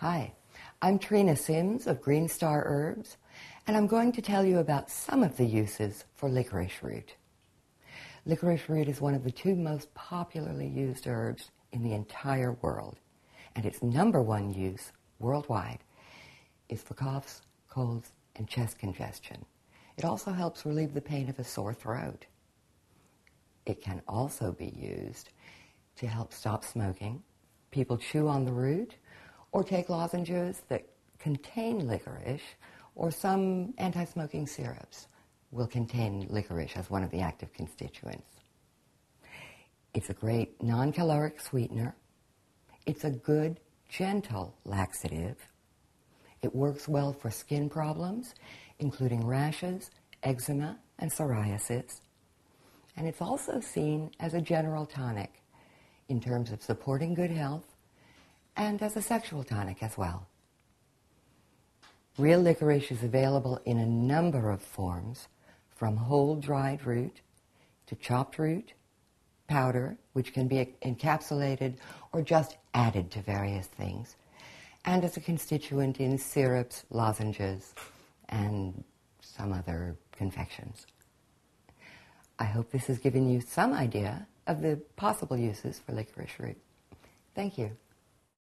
Hi, I'm Trina Sims of Green Star Herbs, and I'm going to tell you about some of the uses for licorice root. Licorice root is one of the two most popularly used herbs in the entire world, and its number one use worldwide is for coughs, colds, and chest congestion. It also helps relieve the pain of a sore throat. It can also be used to help stop smoking. People chew on the root or take lozenges that contain licorice or some anti-smoking syrups will contain licorice as one of the active constituents. It's a great non-caloric sweetener. It's a good, gentle laxative. It works well for skin problems, including rashes, eczema, and psoriasis. And it's also seen as a general tonic in terms of supporting good health and as a sexual tonic as well. Real licorice is available in a number of forms, from whole dried root to chopped root, powder, which can be encapsulated or just added to various things, and as a constituent in syrups, lozenges, and some other confections. I hope this has given you some idea of the possible uses for licorice root. Thank you.